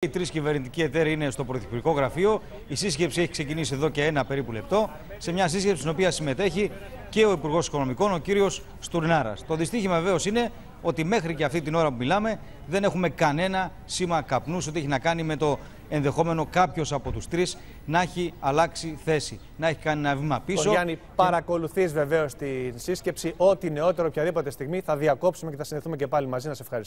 Οι τρεις κυβερνητικοί εταίροι είναι στο Πρωθυπουργικό Γραφείο. Η σύσκεψη έχει ξεκινήσει εδώ και ένα περίπου λεπτό. Σε μια σύσκεψη στην οποία συμμετέχει και ο Υπουργός Οικονομικών, ο κύριος Στουρνάρας. Το δυστύχημα βεβαίως είναι ότι μέχρι και αυτή την ώρα που μιλάμε δεν έχουμε κανένα σήμα καπνούς ότι έχει να κάνει με το ενδεχόμενο κάποιος από τους τρεις να έχει αλλάξει θέση, να έχει κάνει ένα βήμα πίσω. Τον Γιάννη, παρακολουθείς βεβαίως τη σύσκεψη. Ό,τι νεότερο, οποιαδήποτε στιγμή θα διακόψουμε και θα συνδεθούμε και πάλι μαζί. Να σε ευχαριστώ.